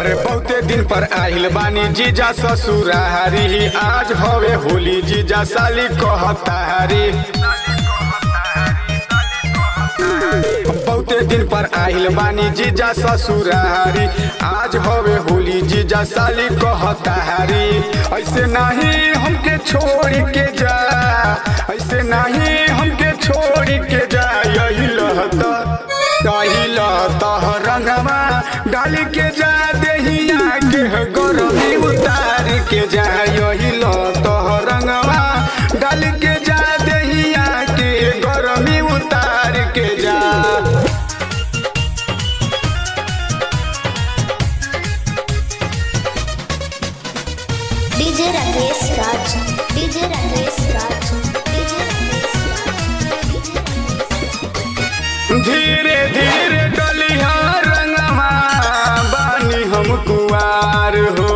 अरे बहुते दिन पर आहिल बानी, जीजा ससुरारी आज हवे होली, जीजा साली कहता हरी। बहुते दिन पर आहिल बानी जीजा ससुरारी आज हवे होली, जीजा साली कहतारी ऐसे नहीं हमके छोड़ के जा, ऐसे नहीं हमके छोड़ के जा। यही लहता दही तह रंगवा डाल के जा, देहिया के गरमी उतार के जा। यही तह धीरे धीरे डलिया रंगमा बानी हम कुआर हो।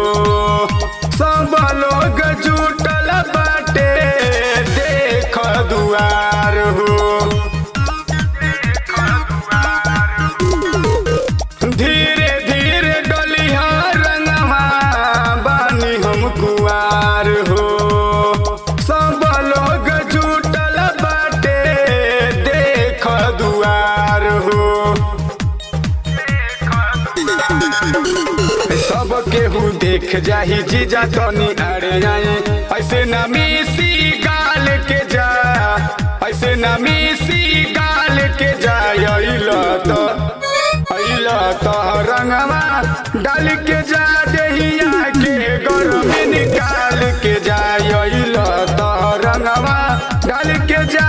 सब केहू देख जाही जीजा तनी अड़े आई ऐसे न मिसी गाल के जा। ऐसे न मिसी गाल के जा। अइल तो अइल तो रंगवा डाल के जा देहिया के गरम निकाल के जा। अइल तो रंगवा डाल के जा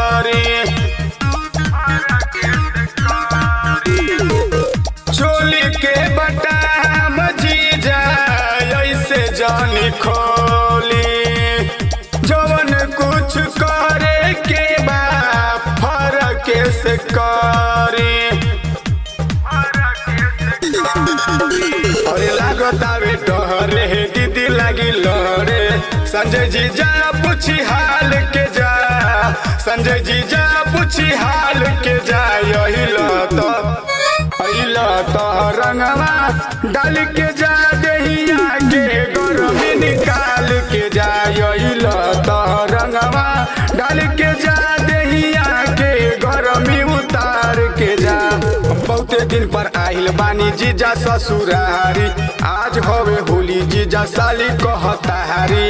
से अरे डहरे, दीदी लागी लहरे। संजय जी, जा पूछी हाल के जा। संजय जी, जा पूछी हाल के जा। यही लत तो रंगवा डाल के जा। दिन पर आहिल बानी जीजा ससुरारी आज हवे होली, जीजा साली कहतारी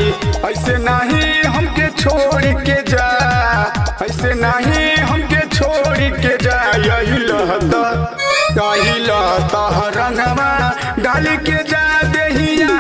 ऐसे नहीं हमके छोड़ के जा, ऐसे नहीं हमके छोड़ के जा। यही लहता यही लहता रंगवा डाल के जा देहिया।